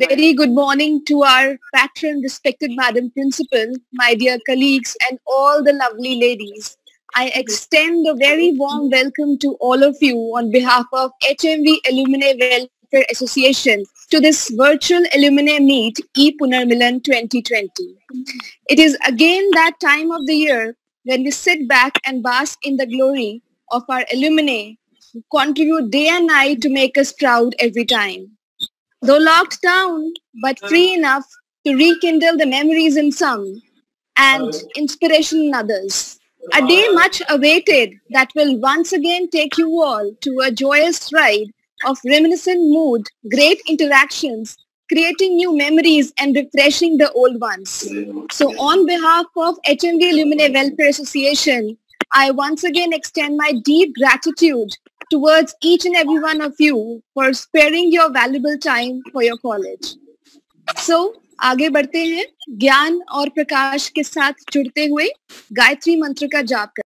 Very good morning to our patron, respected Madam Principal, my dear colleagues, and all the lovely ladies. I extend a very warm welcome to all of you on behalf of HMV Alumni Welfare Association to this virtual alumni meet E Punarmilan 2020. It is again that time of the year when we sit back and bask in the glory of our alumni who contribute day and night to make us proud every time. Though locked down, but hmm. free enough to rekindle the memories in some and hmm. inspiration in others. A hmm. day much awaited that will once again take you all to a joyous ride of reminiscent mood, great interactions, creating new memories and refreshing the old ones. So on behalf of HMV Alumni Welfare Association, I once again extend my deep gratitude towards each and every one of you for sparing your valuable time for your college. So आगे बढ़ते हैं ज्ञान और प्रकाश के साथ जुड़ते हुए गायत्री मंत्र का जाप कर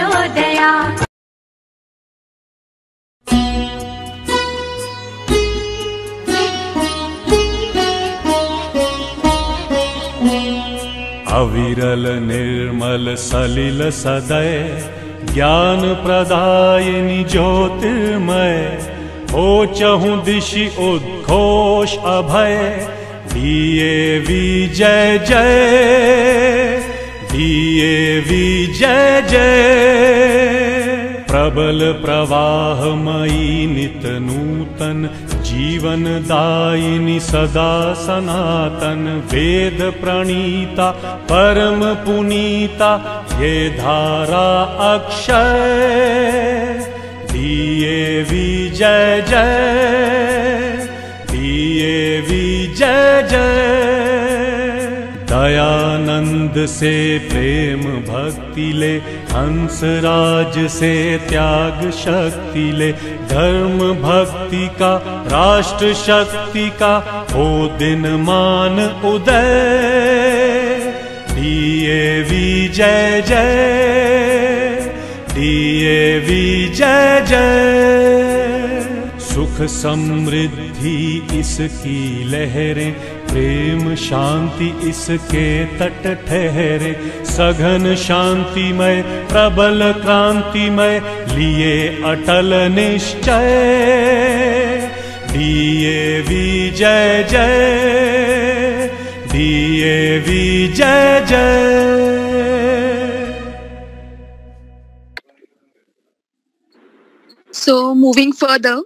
प्रचोदयात् अविरल निर्मल सलिल सदय, ज्ञान प्रदायिनी ज्योतिर्मय, हो चहु दिशि उद्घोष अभय दिए विजय जय। विजय जय। प्रबल प्रवाहमयी नित नूतन जीवन दायिनी सदा सनातन वेद प्रणीता परम पुनीता ये धारा अक्षय। दिए विजय जय। दिए विजय जय दयानंद से प्रेम भक्ति ले, हंस राज से त्याग शक्ति ले। धर्म भक्ति का, राष्ट्र शक्ति का हो दिन मान उदय। दिए विजय, जय। दिए विजय, जय। सुख समृद्धि इसकी लहरें प्रेम शांति इसके तट ठहरे सघन शांतिमय प्रबल क्रांतिमय लिए अटल निश्चय। दिए विजय जय। दिए विजय जय। So moving further,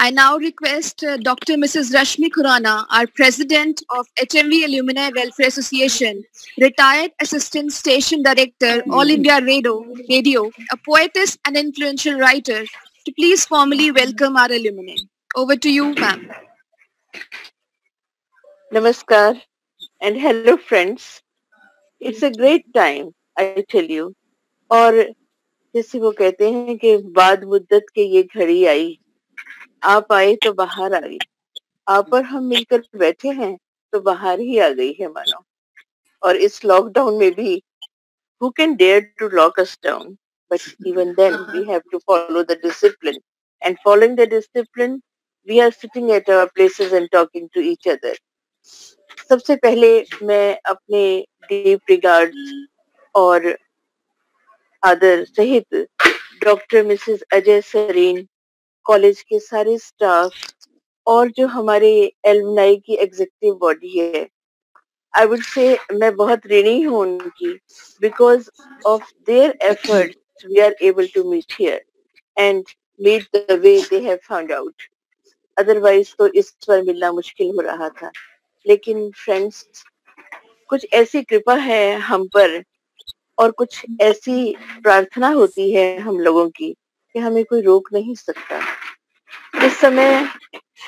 I now request uh, Dr. Mrs. Rashmi Khurana, our President of HMV Alumni Welfare Association, retired Assistant Station Director, All India Radio, Radio, a poetess and influential writer, to please formally welcome our alumni. Over to you, ma'am. Namaskar and hello friends. It's a great time, I tell you. और जैसे वो कहते हैं कि बाद मुद्दत के ये घड़ी आई आप आए तो बाहर आ गई। आप और हम मिलकर बैठे हैं तो बाहर ही आ गई है मानो। और इस लॉकडाउन में भी who can dare to lock us down but even then we have to follow the discipline and following the discipline we are sitting at our places and talking to each other सबसे पहले मैं अपने deep regard और other सहित doctor Mrs Ajay Sareen college के सारे staff और जो हमारे एलमनाई की एग्जीक्यूटिव बॉडी है। आई वुड से मैं बहुत ऋणी हूँ उनकी because of their efforts we are able to meet here and meet the way they have found out otherwise तो इस पर मिलना मुश्किल हो रहा था। लेकिन फ्रेंड्स कुछ ऐसी कृपा है हम पर और कुछ ऐसी प्रार्थना होती है हम लोगों की कि हमें कोई रोक नहीं सकता। इस समय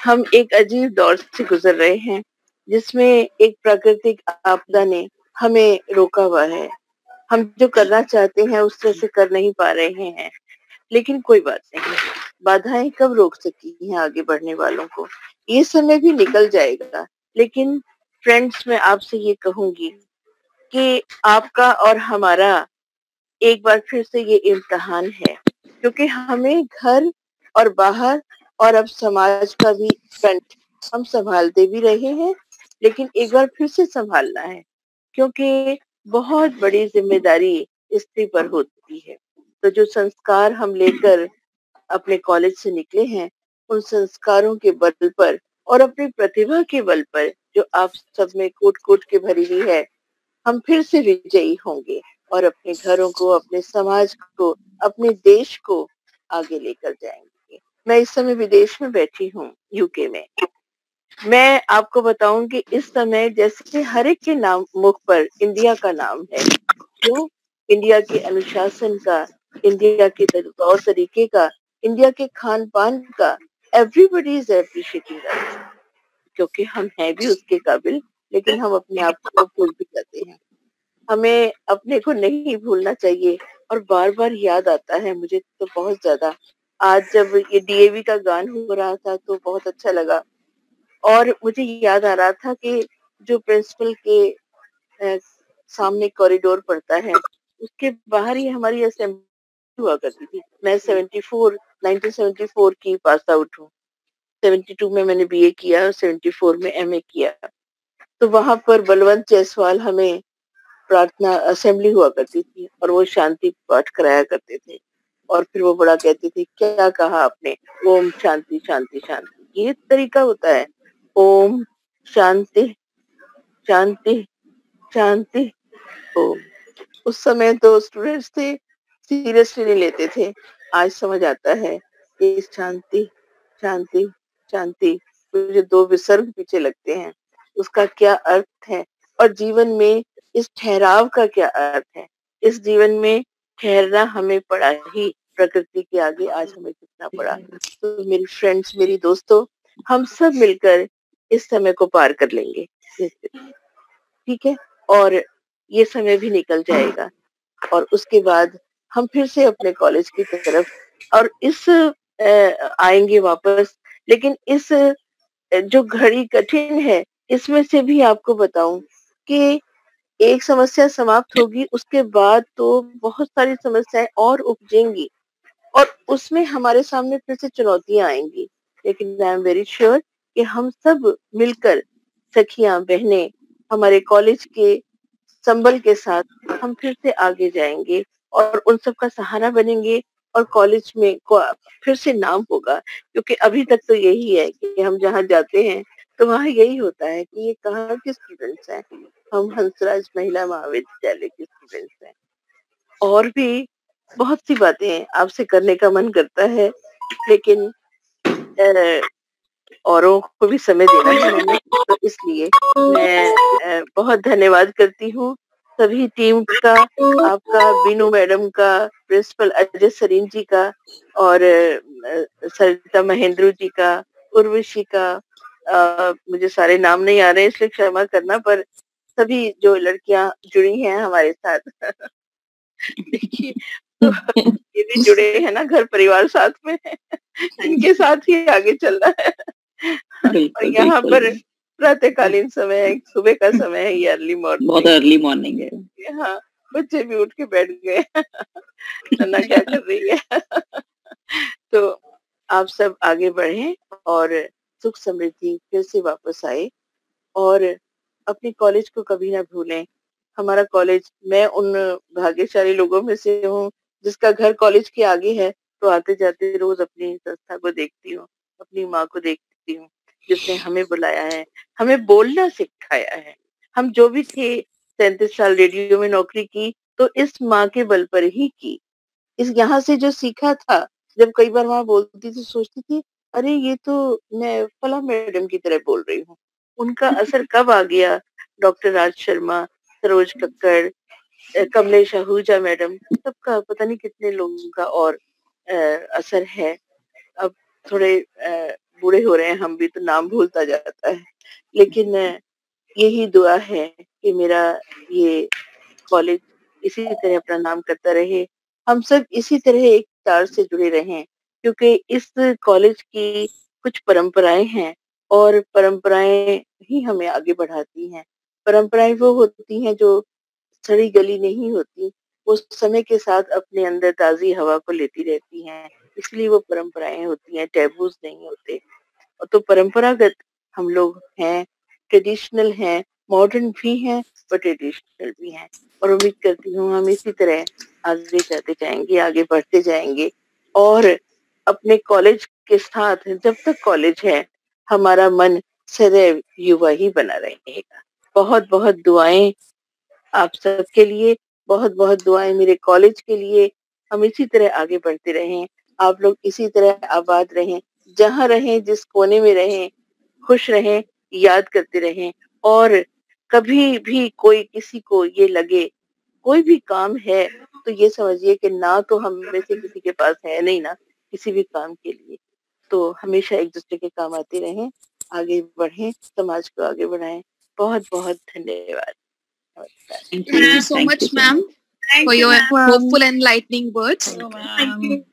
हम एक अजीब दौर से गुजर रहे हैं, जिसमें एक प्राकृतिक आपदा ने हमें रोका हुआ है। हम जो करना चाहते हैं, उस तरह से कर नहीं पा रहे हैं। लेकिन कोई बात नहीं, बाधाएँ कब रोक सकती हैं आगे बढ़ने वालों को? ये समय भी निकल जाएगा, लेकिन फ्रेंड्स मैं आपसे ये कहूँगी कि आपका और हमारा एक बार फिर से ये इम्तहान है, क्योंकि हमें घर और बाहर और अब समाज का भी फ्रंट हम संभालते भी रहे हैं, लेकिन एक बार फिर से संभालना है, क्योंकि बहुत बड़ी ज़िम्मेदारी स्त्री पर होती है। तो जो संस्कार हम लेकर अपने कॉलेज से निकले हैं, उन संस्कारों के बल पर और अपनी प्रतिभा के बल पर जो आप सब में कोट कोट के भरी हुई है, हम फिर से विजयी होंगे और अपने घरों को, अपने समाज को, अपने देश को आगे लेकर जाएँगे। मैं इस समय विदेश में बैठी हूँ यूके में। मैं आपको बताऊँ कि इस समय जैसे हर एक के नाम, मुख पर इंडिया का नाम है क्यों इंडिया के अनुशासन का, इंडिया के तौर तरीके का, इंडिया के खान पान का एवरीबडी इज़ एप्रिशिएटिंग क्योंकि हम हैं भी उसके काबिल, लेकिन हम अपने आप को भूल भी जाते हैं। हमें अपने को नहीं भूलना चाहिए, और बार बार याद आता है, मुझे तो बहुत ज़्यादा आज जब ये डीएवी का गान हो रहा था तो बहुत अच्छा लगा। और मुझे याद आ रहा था कि जो प्रिंसिपल के सामने कॉरिडोर पड़ता है, उसके बाहर ही हमारी असेंबली हुआ करती थी। मैं 74 1974 की पास आउट हूँ। 72 में मैंने बीए किया और 74 में एमए किया। तो वहाँ पर बलवंत जायसवाल हमें प्रार्थना असेंबली हुआ करती थी और वो शांति पाठ कराया करते थे। और फिर वो बड़ा कहती थी, क्या कहा आपने? ओम शांति शांति शांति। ये तरीका होता है। ओम शांति शांति शांति। ओम उस समय तो स्टूडेंट्स थे सीरियसली नहीं लेते थे। आज समझ आता है कि शांति शांति शांति मुझे दो विसर्ग पीछे लगते हैं। उसका क्या अर्थ है? और जीवन में इस ठहराव का क्या अर्थ है? इस जीवन में ठहरना हमें पड़ा ही, प्रकृति के आगे आज हमें कितना पड़ा। तो मेरी फ्रेंड्स मेरी दोस्तों, हम सब मिलकर इस समय को पार कर लेंगे। ठीक है? और ये समय भी निकल जाएगा। और उसके बाद हम फिर से अपने कॉलेज की तरफ़ और इस आएँगे वापस। लेकिन इस जो घड़ी कठिन है, इसमें से भी आपको बताऊँ कि एक समस्या समाप्त होगी, उसके बाद तो बहुत सारी समस्याएँ और उपजेंगी और उसमें हमारे सामने फिर से चुनौतियाँ आएँगी। लेकिन आई एम वेरी श्योर कि हम सब मिलकर सखियाँ, बहनें, हमारे कॉलेज के संबल के साथ हम फिर से आगे जाएँगे और उन सब का सहारा बनेंगे और कॉलेज में फिर से नाम होगा। क्योंकि अभी तक तो यही है कि हम जहाँ जाते हैं तो वहाँ यही होता है कि ये कहाँ के स्टूडेंट्स हैं? हम हंसराज महिला महाविद्यालय के स्टूडेंट्स हैं? और भी बहुत सी बातें आपसे करने का मन करता है लेकिन औरों को भी समय देना चाहिए तो इसलिए मैं बहुत धन्यवाद करती हूँ। सभी टीम का आपका बीनू मैडम का प्रिंसिपल अजय सरीन जी का और सरिता महेंद्र जी का उर्वशी का आ, मुझे सारे नाम नहीं आ रहे इसलिए क्षमा करना पर सभी जो लड़कियाँ जुड़ी हैं हमारे साथ देखिए तो ये भी जुड़े हैं ना घर परिवार साथ में इनके साथ ही आगे चलना है। और यहाँ पर प्रातःकालीन समय है सुबह का समय है ये अर्ली मॉर्निंग बहुत अर्ली मॉर्निंग है। हाँ बच्चे भी उठ के बैठ गए अन्ना क्या कर रही है? तो आप सब आगे बढ़े और सुख समृद्धि फिर से वापस आए और अपने कॉलेज को कभी ना भूलें। हमारा कॉलेज मैं उन भाग्यशाली लोगों में से हूँ जिसका घर कॉलेज के आगे है तो आते जाते रोज अपनी संस्था को देखती हूँ, अपनी माँ को देखती हूँ, जिसने हमें बुलाया है, हमें बोलना सिखाया है। हम जो भी थे, सैतीस साल रेडियो में नौकरी की तो इस माँ के बल पर ही की। इस यहाँ से जो सीखा था, जब कई बार वहाँ बोलती थी, सोचती थी अरे ये तो मैं फला मैडम की तरह बोल रही हूँ। उनका असर कब आ गया? डॉक्टर राज शर्मा सरोज कक्कड़ कमलेश आहूजा मैडम सबका पता नहीं कितने लोगों का और अ, असर है। अब थोड़े अ, बूढ़े हो रहे हैं हम भी तो नाम भूलता जाता है। लेकिन यही दुआ है कि मेरा ये कॉलेज इसी तरह अपना नाम करता रहे। हम सब इसी तरह एक तार से जुड़े रहें। क्योंकि इस कॉलेज की कुछ परंपराएँ हैं और परंपराएँ ही हमें आगे बढ़ाती हैं। परंपराएँ वो होती हैं जो सड़ी गली नहीं होती, वो समय के साथ अपने अंदर ताजी हवा को लेती रहती हैं, इसलिए वो परंपराएँ होती हैं, टैबूज नहीं होते। तो परंपरागत हम लोग हैं, ट्रेडिशनल हैं, मॉडर्न भी हैं और ट्रेडिशनल भी हैं। और उम्मीद करती हूँ हम इसी तरह आगे जाते जाएँगे, आगे बढ़ते जाएँगे और अपने कॉलेज के साथ जब तक कॉलेज है, हमारा मन सदैव युवा ही बना रहेगा। बहुत बहुत दुआएँ आप सबके लिए बहुत बहुत दुआएँ मेरे कॉलेज के लिए। हम इसी तरह आगे बढ़ते रहें। आप लोग इसी तरह आबाद रहें। जहाँ रहें, जिस कोने में रहें, खुश रहें, याद करते रहें। और कभी भी कोई किसी को ये लगे, कोई भी काम है तो ये समझिए कि ना तो हम में से किसी के पास है नहीं ना। किसी भी काम के लिए तो हमेशा एक दूसरे के काम आते रहें आगे बढ़ें समाज को आगे बढ़ाएँ बहुत बहुत धन्यवाद Thank you so Thank much, ma'am, for your ma'am. hopeful, enlightening words. Hello, Thank you.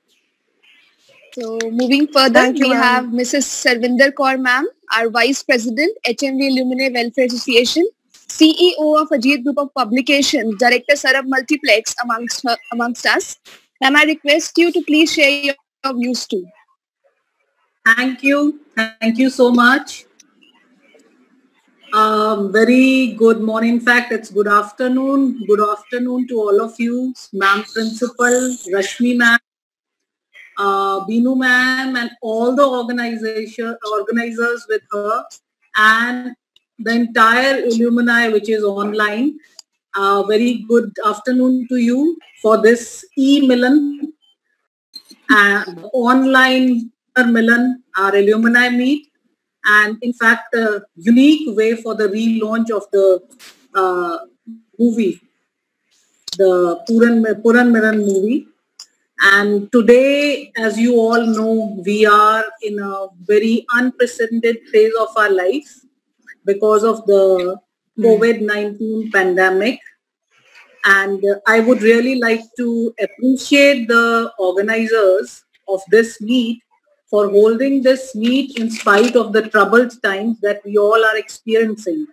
So moving further, Thank we ma'am. have Mrs. Sarvinder Kaur ma'am, our Vice President, HMV Lumine Welfare Association, CEO of Ajit Group of Publications, Director Sarab Multiplex amongst her, amongst us. Ma'am, I request you to please share your, your views to. Thank you. Thank you so much. Um, very good morning. In fact, it's good afternoon. Good afternoon to all of you, ma'am principal, Rashmi ma'am, uh, Binu ma'am, and all the organization organizers with her, and the entire Illumini, which is online. Uh, very good afternoon to you for this e-Milan, online Milan, our alumni meet, and in fact, a unique way for the relaunch of the uh, movie, the Puran, Puran Milan movie. And today, as you all know, we are in a very unprecedented phase of our life because of the COVID-19 pandemic. And uh, I would really like to appreciate the organizers of this meet for holding this meet in spite of the troubled times that we all are experiencing.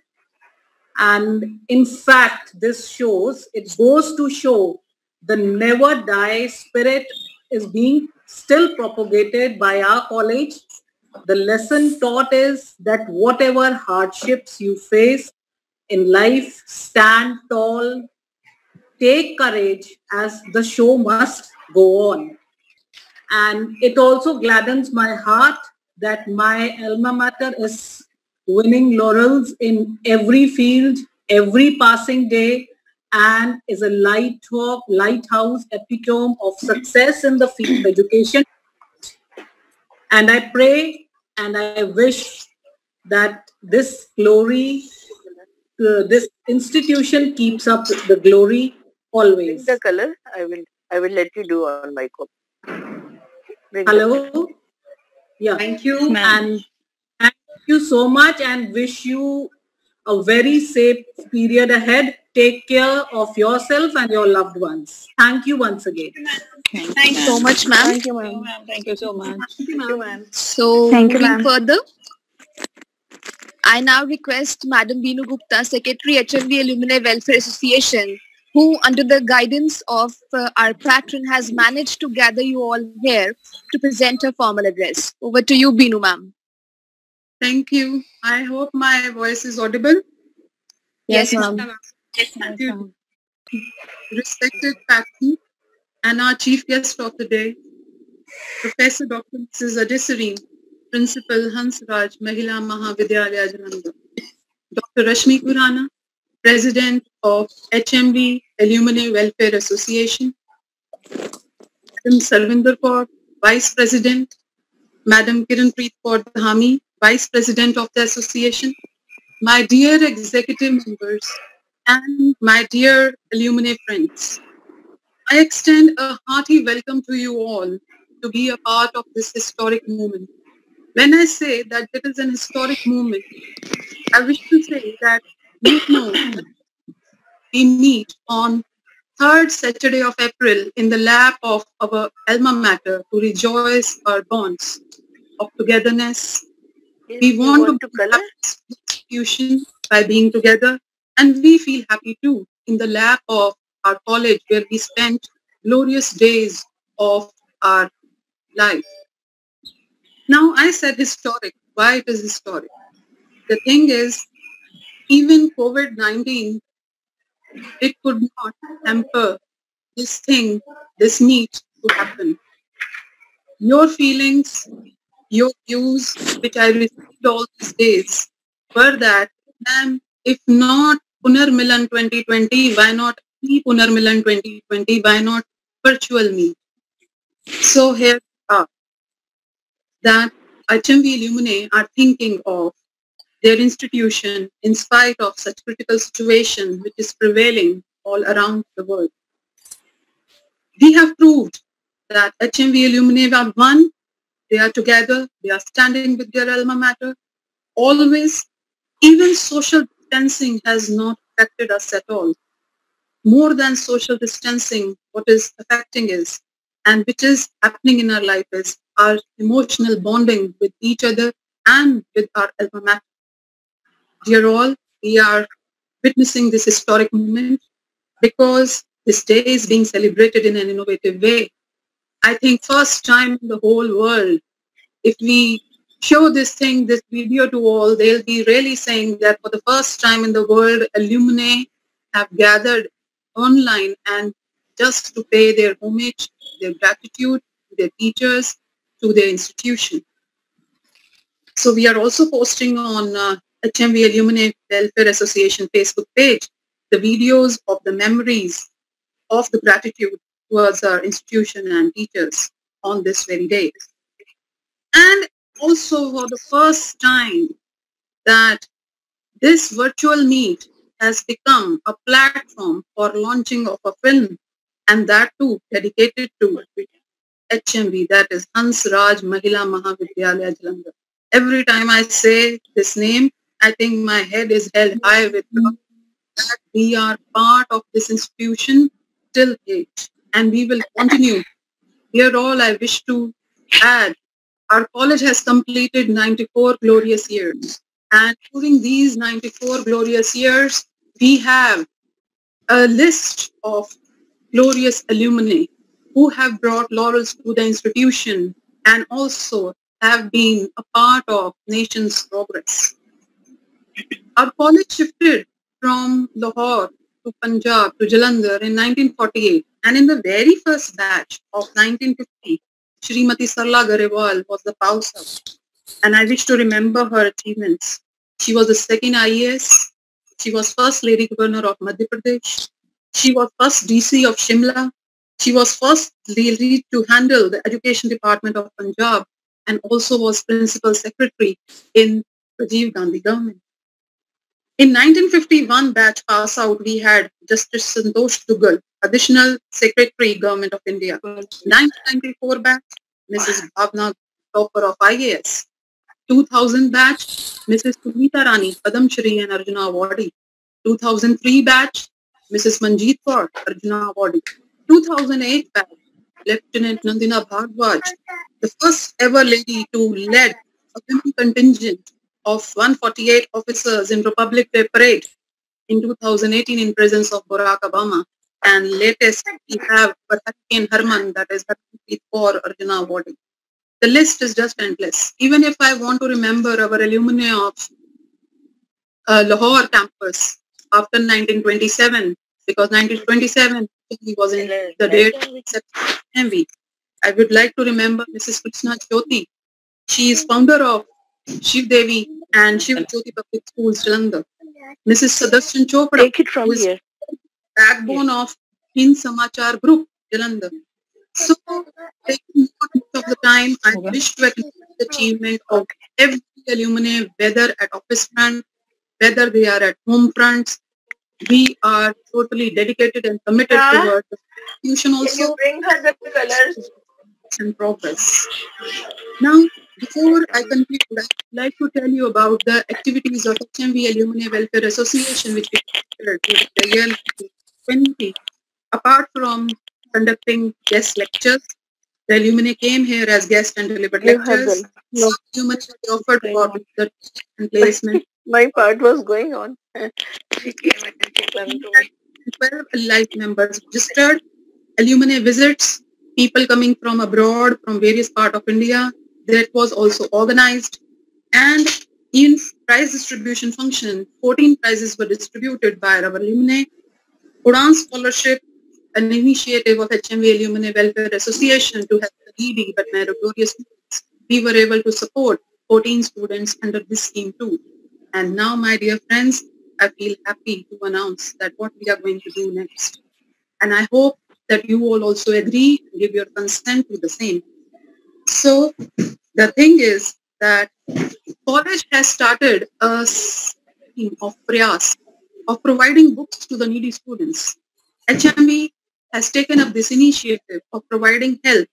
And in fact, this shows, it goes to show the never die spirit is being still propagated by our college. The lesson taught is that whatever hardships you face in life, stand tall, take courage as the show must go on. And it also gladdens my heart that my alma mater is winning laurels in every field, every passing day, and is a light top, lighthouse epitome of success in the field of education. And I pray and I wish that this glory, uh, this institution keeps up the glory always. the color I will I will let you do on my copy. Hello. Yeah. Thank you, ma'am. And thank you so much and wish you a very safe period ahead. Take care of yourself and your loved ones. Thank you once again. Thank Thank you so much, ma'am. Thank you, ma'am. ma'am. Thank you so much. Thank you, ma'am. So Thank you, moving ma'am. further, I now request Madam Binu Gupta, Secretary HMV Alumni Welfare Association, who under the guidance of uh, our patron has managed to gather you all here to present her formal address. Over to you, Binu ma'am. Thank you. I hope my voice is audible. Yes, ma'am. Yes, ma'am. Respected faculty and our chief guest of the day, Professor Dr. Mrs. Adesareen, Principal Hans Raj, Mahila Mahavidyalaya Jalandhar. Dr. Rashmi Kurana, President of HMV Alumni Welfare Association. Madam Sarvinder Kaur, Vice President. Madam Kiranpreet Kaur Dhami, Vice President of the Association. My dear executive members and my dear alumni friends. I extend a hearty welcome to you all to be a part of this historic moment. When I say that it is an historic moment, I wish to say that you know we meet on third Saturday of April in the lap of our alma mater to rejoice our bonds of togetherness. Yes, We want, want to to institution by being together and we feel happy too in the lap of our college where we spent glorious days of our life. Now I said historic. Why it is historic? The thing is, even COVID-19, it could not hamper this thing, this need to happen. Your feelings, your views, which I received all these days, were that, ma'am, if not Punarmilan 2020, why not Punarmilan 2020? Why not virtual meet? So here are. That HMV Illuminae are thinking of their institution in spite of such critical situation which is prevailing all around the world. We have proved that HMV Illuminae are one, they are together, they are standing with their alma mater, always, even social distancing has not affected us at all. More than social distancing, what is affecting is, and which is happening in our life is our emotional bonding with each other and with our alma mater. Dear all, we are witnessing this historic moment because this day is being celebrated in an innovative way. I think first time in the whole world, if we show this thing, this video to all, they'll be really saying that for the first time in the world, alumni have gathered online and just to pay their homage, their gratitude to their teachers, to their institution. So we are also posting on uh, HMV Alumni Welfare Association Facebook page the videos of the memories of the gratitude towards our institution and teachers on this very day. And also for the first time that this virtual meet has become a platform for launching of a film and that too dedicated to HMV, that is Hans Raj Mahila Mahavidyalaya Jalandhar. Every time I say this name, I think my head is held high with that we are part of this institution till date and we will continue. Here all I wish to add, our college has completed 94 glorious years and during these 94 glorious years, we have a list of glorious alumni who have brought laurels to the institution and also have been a part of nation's progress. Our college shifted from Lahore to Punjab to Jalandhar in 1948 and in the very first batch of 1950, Srimati Sarla Garewal was the Pausa and I wish to remember her achievements. She was the second IAS. She was first Lady Governor of Madhya Pradesh. She was first DC of Shimla. She was first lady to handle the education department of Punjab and also was principal secretary in Rajiv Gandhi government. In 1951 batch pass out, we had Justice Santosh Dugal, additional secretary government of India. 1994 batch, Mrs. Bhavna, topper of IAS. 2000 batch, Mrs. Sunita Rani, Padam Shri and Arjuna Awardee. 2003 batch, Mrs. Manjeet Kaur, Arjuna Awardee. 2008 batch, Lieutenant Nandina Bhardwaj, the first ever lady to lead a contingent of 148 officers in Republic Day Parade in 2018 in presence of Barack Obama. And latest, we have Hurricane Harman, that is Harmanpreet Kaur Arjuna Awardee. The list is just endless. Even if I want to remember our alumni of uh, Lahore campus after 1927, because 1927 he was in the date MV. I would like to remember Mrs. Krishna Jyoti. She is founder of Shiv Devi and Shiv Jyoti Public Schools, Jalandhar. Mrs. Sadarshan Chopra, Take it from who is here. backbone of Hind Samachar Group, Jalandhar. So, taking not much of the time, I wish to acknowledge the achievement of every alumni, whether at office front, whether they are at home fronts, we are totally dedicated and committed Yeah. towards the institution Can also you bring her the colors? and progress. Now, before I conclude, I'd like to tell you about the activities of HMV Alumni Welfare Association, which we conducted during the year 2020. Apart from conducting guest lectures, the alumni came here as guests and delivered You have lectures. No, Alumni offered for the and placement. my part was going on. she came and she clung to me. 12 live members registered. Alumni visits, people coming from abroad, from various part of India, that was also organized. And in prize distribution function, 14 prizes were distributed by our alumni. Udan Scholarship, an initiative of HMV Alumni Welfare Association to help the needy but meritorious students. We were able to support 14 students under this scheme too. And now, my dear friends, I feel happy to announce that what we are going to do next. And I hope that you all also agree and give your consent to the same. So the thing is that college has started a scheme of Prayas of providing books to the needy students. HMB has taken up this initiative of providing help,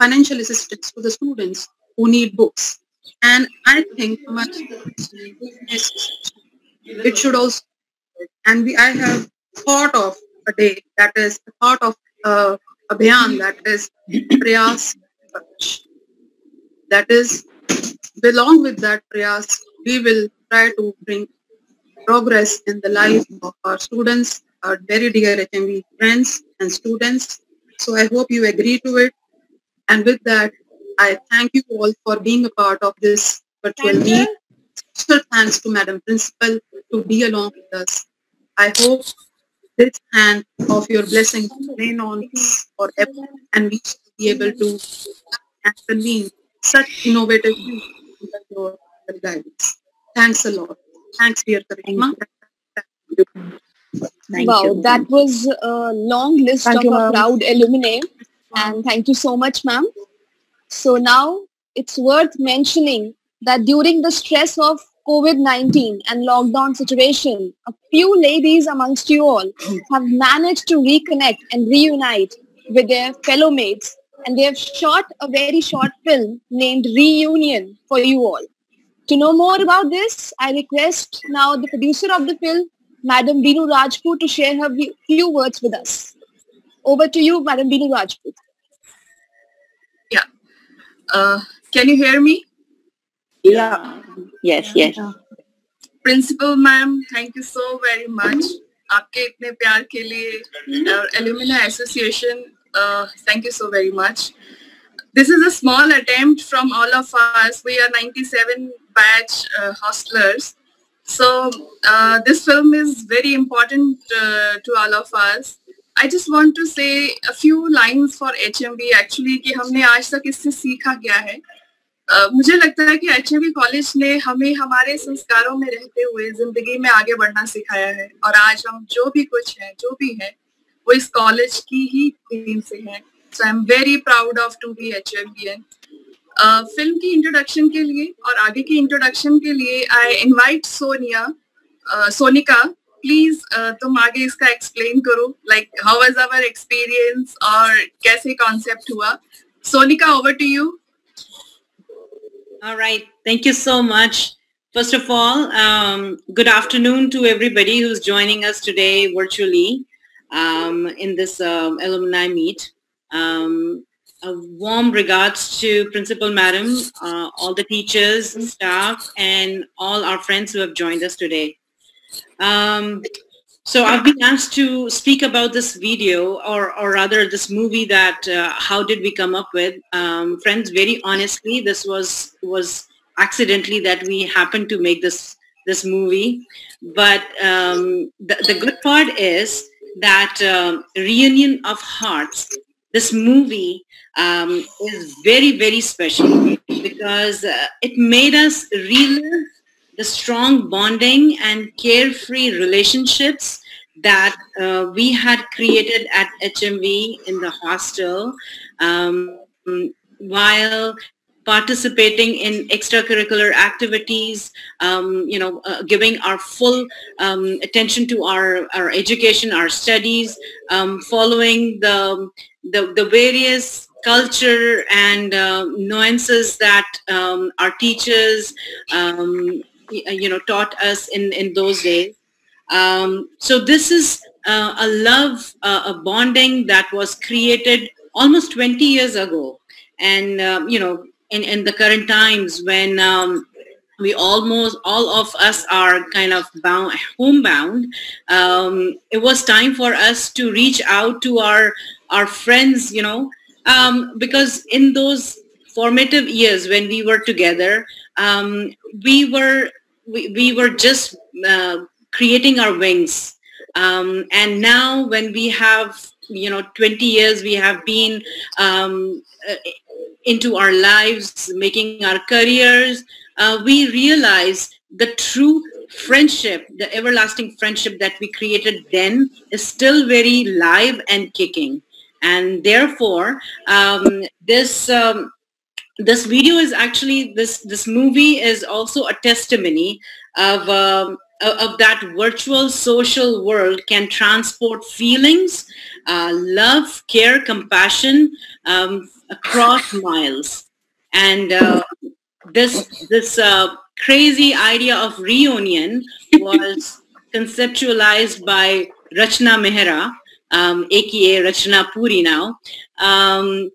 financial assistance to the students who need books. And I think it should also and we, I have thought of a day that is a thought of uh, a bhayan that is prayas. That is along with that prayas we will try to bring progress in the life of our students our very dear HMV friends and students. So I hope you agree to it. And with that I thank you all for being a part of this virtual Thank meet. Special thanks to Madam Principal to be along with us. I hope this hand of your blessing rain on us forever and we shall be able to and convene such innovative guidance. Thanks a lot. Thanks, dear Karima. Thank wow, you. that was a long list Thank of you, our proud alumni. And thank you so much, ma'am. So now it's worth mentioning that during the stress of COVID-19 and lockdown situation, a few ladies amongst you all hmm. have managed to reconnect and reunite with their fellow mates and they have shot a very short film named Reunion for you all. To know more about this, I request now the producer of the film, Madam Binu Rajput, to share her vi- few words with us. Over to you, Madam Binu Rajput. Uh, can you hear me? Yeah. Yes, yes. Principal ma'am thank you so very much आपके इतने प्यार के लिए और alumni association thank you so very much this is a small attempt from all of us we are 97 batch uh, hostelers so uh, this film is very important uh, to all of us i just want to say a few lines for hmb actually कि हमने आज तक इससे सीखा क्या है अ, मुझे लगता है कि एचएमबी कॉलेज ने हमें हमारे संस्कारों में रहते हुए ज़िंदगी में आगे बढ़ना सिखाया है और आज हम जो भी कुछ है जो भी है वो इस कॉलेज की ही देन से है। So I am very proud of to be H F B N film की इंट्रोडक्शन के लिए और आगे की इंट्रोडक्शन के लिए I invite Sonia Sonika please तुम आगे इसका एक्सप्लेन करो like how was our experience और कैसे कॉन्सेप्ट हुआ? Sonika over to you All right. Thank you so much. First of all, um, good afternoon to everybody who's joining us today virtually. Um, in this um, alumni meet. Um, a warm regards to Principal Madam, uh, all the teachers, and staff, and all our friends who have joined us today. Um, so I've been asked to speak about this video, or, or rather this movie that uh, how did we come up with? Um, friends, very honestly, this was was accidentally that we happened to make this this movie. But the, the good part is that um, reunion of hearts. This movie um, is very very special because uh, it made us relive the strong bonding and carefree relationships that uh, we had created at HMV in the hostel um, while participating in extracurricular activities, um, you know, uh, giving our full um, attention to our, our education, our studies, um, following the, the, the various culture and uh, nuances that um, our teachers, um, you know, taught us in, in those days. So this is uh, a love, uh, a bonding that was created almost 20 years ago. And, you know, in, in the current times when um, we almost, all of us are kind of bound, homebound, um, it was time for us to reach out to our, our friends, you know, um, because in those formative years when we were together, um, we were we, we were just uh, creating our wings. Um, and now when we have, you know, 20 years, we have been um, uh, into our lives, making our careers, uh, we realize the true friendship, the everlasting friendship that we created then is still very live and kicking. And therefore, um, this um, this video is actually this this movie is also a testimony of um, of that virtual social world can transport feelings, uh, love, care, compassion um, across miles. And uh, this this uh, crazy idea of reunion was conceptualized by Rachna Mehra, um, aka Rachna Puri now. Um,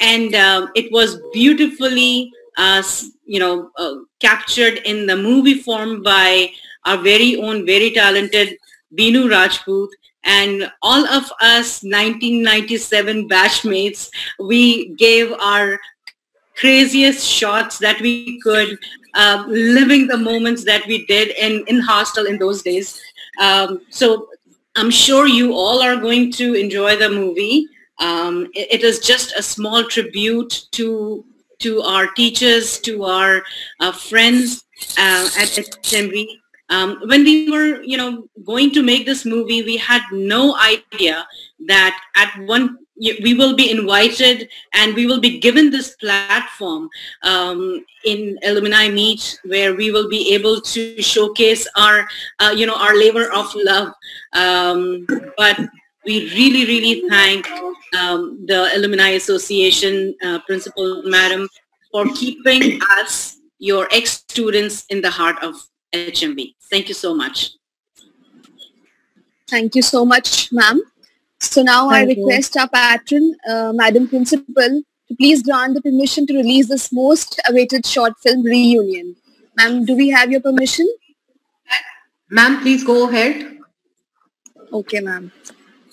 and uh, it was beautifully, uh, you know, uh, captured in the movie form by our very own, very talented Binu Rajput. And all of us 1997 batchmates, we gave our craziest shots that we could, uh, living the moments that we did in, in hostel in those days. Um, so I'm sure you all are going to enjoy the movie. Um, it, it is just a small tribute to to our teachers, to our uh, friends uh, at HMV. Um, when we were, you know, going to make this movie, we had no idea that at one we will be invited and we will be given this platform um, in alumni meet where we will be able to showcase our uh, you know our labor of love. Um, but we really really thank um, the alumni association uh, principal madam for keeping us your ex-students in the heart of HMV. Thank you so much. Thank you so much, ma'am. So now Thank I you. request our patron, uh, Madam Principal, to please grant the permission to release this most awaited short film reunion. Ma'am, do we have your permission? Ma'am, please go ahead. Okay, ma'am.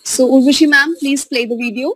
So Urvashi ma'am, please play the video.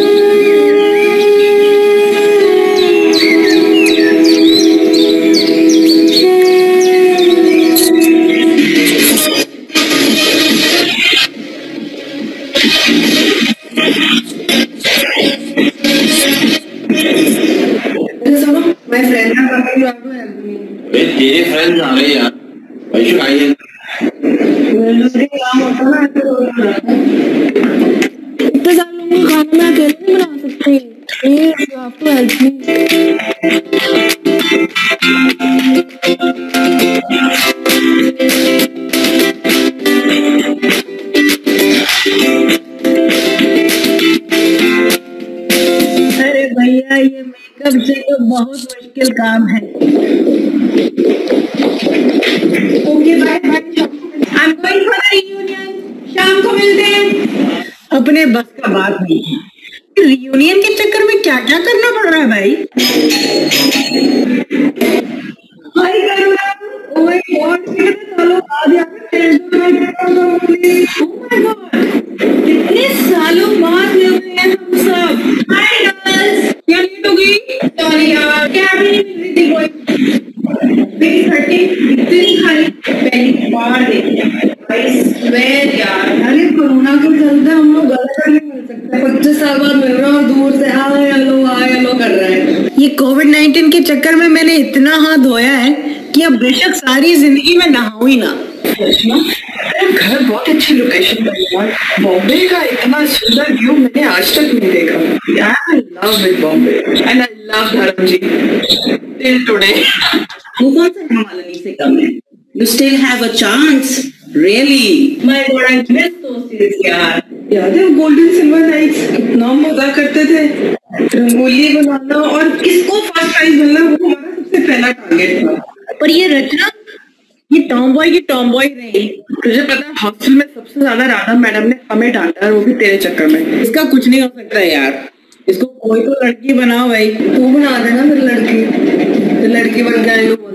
My friends are coming, you have to help me. Wait, तेरे friends आ गए यार। वैशु आइए मुझे काम होता ना ऐसे इतने सारे लोगों का खाना मैं अकेले नहीं बना सकती? Please you have to help me makeup से तो बहुत मुश्किल काम है। Okay bye bye I am going for reunion शाम को मिलते हैं अपने बस का बात नहीं है। रियूनियन के चक्कर में क्या क्या करना पड़ रहा है भाई? 19 के चक्कर में मैंने इतना हाथ धोया है कि अब बेशक सारी ज़िंदगी में नहाऊं ही ना। घर बहुत अच्छी लोकेशन पर है यार। बॉम्बे का इतना सुंदर व्यू मैंने आज तक नहीं देखा। I love with Bombay and I love Dharam ji till today वो कौन सा मालनी से कम है? You still have a chance really my god I miss those days यार। याद है गोल्डन सिल्वर नाइट्स कितना मज़ा करते थे। रंगोली बनाना और किसको फ़र्स्ट प्राइज मिलना वो हमारा सबसे पहला टारगेट था। पर ये रचना ये टॉम बॉय की टॉम बॉय रही। तुझे पता हॉस्टल में सबसे ज़्यादा राधा मैडम ने हमें डांटा और वो भी तेरे चक्कर में। इसका कुछ नहीं हो सकता यार। इसको कोई तो लड़की बनाओ भाई। तू बना देना फिर लड़की। फिर लड़की बन जाए लोग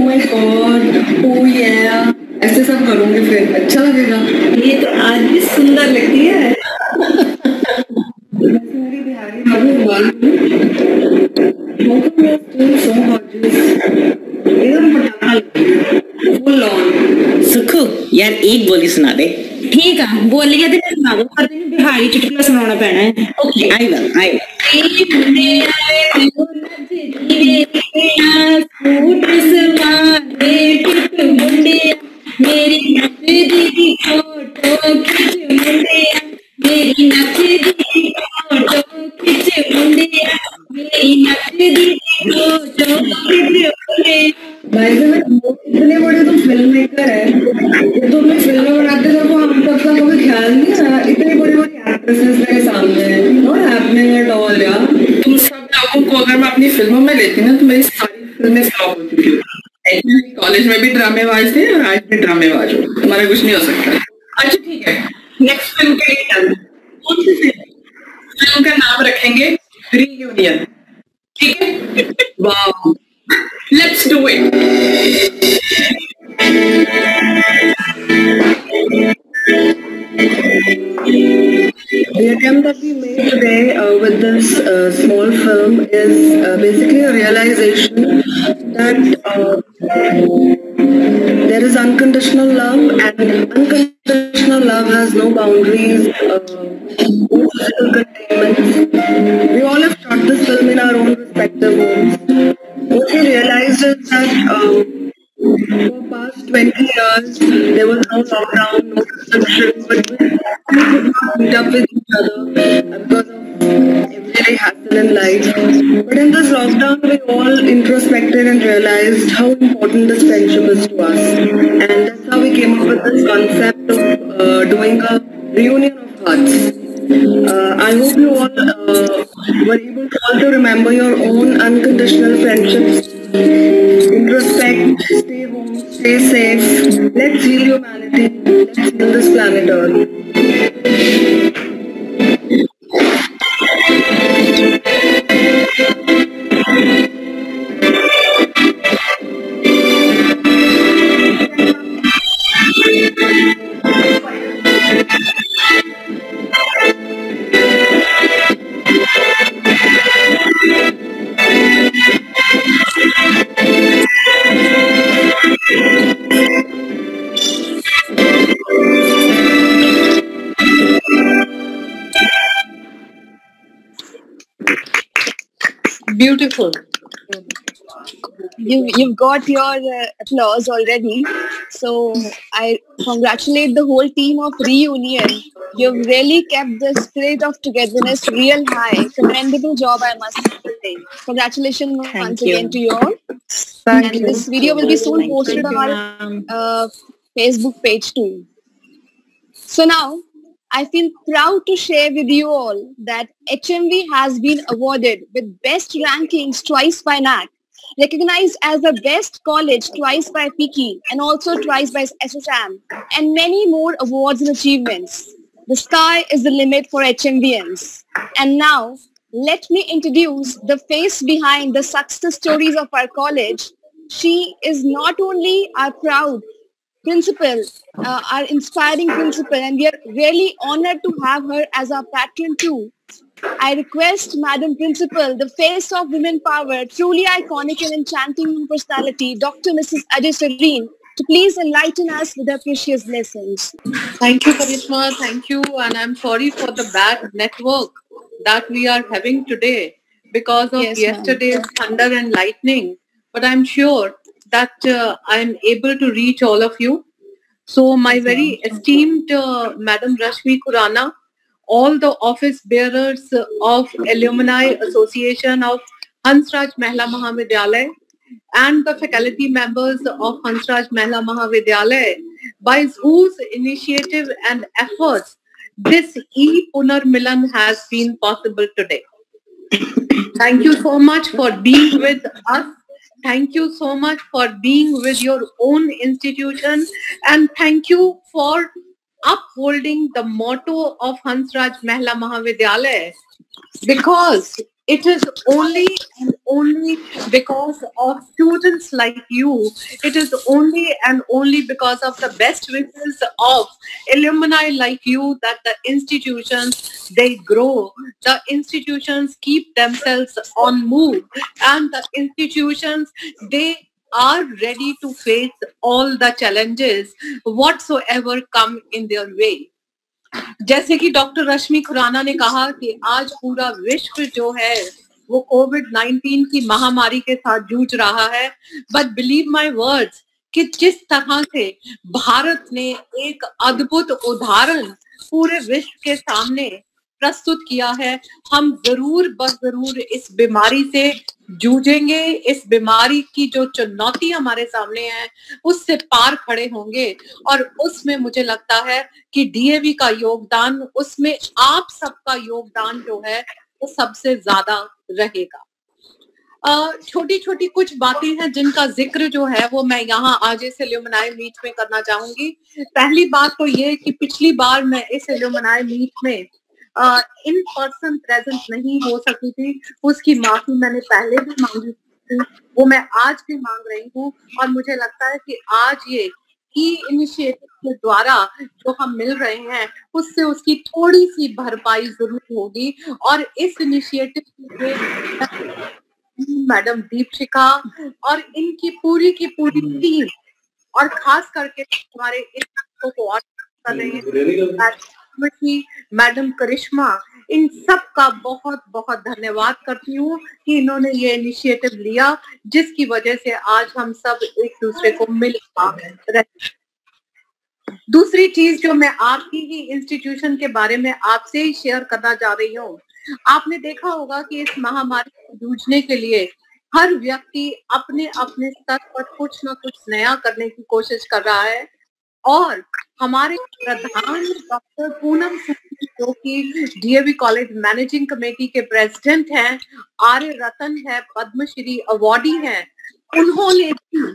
माय गॉड ओ या ऐसे सब करूँगी फिर अच्छा लगेगा ये तो आज भी सुंदर लगती है है सुखू यार एक बोली सुना दे ठीक है मैं सुना दो पर तेन बिहारी चुटकुला सुनाना पैना है ओके आई विल आई मेरी ड्रामेबाज थे और आज भी ड्रामेबाज हो। तुम्हारा कुछ नहीं हो सकता। Came up with this concept of uh, doing a reunion of hearts. Uh, I hope you all uh, were able to also remember your own unconditional friendships. Introspect, stay home, stay safe. Let's heal humanity. Let's heal this planet Earth. Beautiful. You, you've got your uh, applause already. So I congratulate the whole team of Reunion. You've really kept the spirit of togetherness real high. Commendable job, I must say. Congratulations once you. again to you all. Thank and you. this video will be soon Thank posted you, on our uh, Facebook page too. So now, I feel proud to share with you all that HMV has been awarded with best rankings twice by NAC, recognized as the best college twice by PICI and also twice by SSM, and many more awards and achievements. The sky is the limit for HMVNs. And now, let me introduce the face behind the success stories of our college. She is not only our proud principal, uh, our inspiring principal, and we are really honored to have her as our patron too. I request Madam Principal, the face of women power, truly iconic and enchanting personality, Dr. Mrs. Ajay Serene, to please enlighten us with her precious lessons. Thank you, Karishma. Thank you. And I'm sorry for the bad network. that we are having today because of Yes, yesterday's thunder and lightning. But I'm sure that uh, I'm able to reach all of you. So my very esteemed uh, Madam Rashmi Kurana, all the office bearers of Alumni Association of Hansraj Mahla Mahavidyalaya and the faculty members of Hansraj Mahla Mahavidyalaya, by whose initiative and efforts this e-Punar Milan has been possible today. Thank you so much for being with us. Thank you so much for being with your own institution. And thank you for upholding the motto of Hansraj Mahla Mahavidyalaya. Because it is only and only because of students like you. It is only and only because of the best wishes of alumni like you that the institutions they grow. The institutions keep themselves on move, and the institutions they are ready to face all the challenges whatsoever come in their way. जैसे कि doctor रश्मि खुराना ने कहा कि आज पूरा विश्व जो है, वो कोविड 19 की महामारी के साथ जूझ रहा है। बट बिलीव माय वर्ड्स कि जिस तरह से भारत ने एक अद्भुत उदाहरण पूरे विश्व के सामने प्रस्तुत किया है। हम ज़रूर बस ज़रूर इस बीमारी से जूझेंगे। इस बीमारी की जो चुनौती हमारे सामने है, उससे पार खड़े होंगे। और उसमें मुझे लगता है कि डीएवी का योगदान, उसमें आप सबका योगदान जो है, वो सबसे ज़्यादा रहेगा। छोटी छोटी कुछ बातें हैं जिनका ज़िक्र जो है, वो मैं यहाँ आज इस एल्यूमनाई मीट में करना चाहूँगी। पहली बात तो ये कि पिछली बार मैं इस एल्यूमनाई मीट में इन पर्सन प्रेजेंट नहीं हो सकी थी। उसकी माफ़ी मैंने पहले भी मांगी थी। वो मैं आज भी मांग रही हूँ और मुझे लगता है कि आज ये ई इनिशिएटिव के द्वारा जो हम मिल रहे हैं उससे उसकी थोड़ी सी भरपाई ज़रूर होगी। और इस इनिशिएटिव के मैडम दीपशिका और इनकी पूरी की पूरी टीम और खास करके हमारे इस को और कर रहे हैं। श्रीमती मैडम करिश्मा, इन सब का बहुत बहुत धन्यवाद करती हूँ कि इन्होंने ये इनिशिएटिव लिया, जिसकी वजह से आज हम सब एक दूसरे को मिल पा रहे दूसरी चीज़ जो मैं आपकी ही इंस्टीट्यूशन के बारे में आपसे ही शेयर करना जा रही हूँ। आपने देखा होगा कि इस महामारी से जूझने के लिए हर व्यक्ति अपने अपने स्तर पर कुछ ना कुछ नया करने की कोशिश कर रहा है। और हमारे प्रधान डॉक्टर पूनम सिंह जो कि डीएवी कॉलेज मैनेजिंग कमेटी के प्रेसिडेंट हैं, आर्य रतन है, पद्मश्री अवार्डी हैं, उन्होंने भी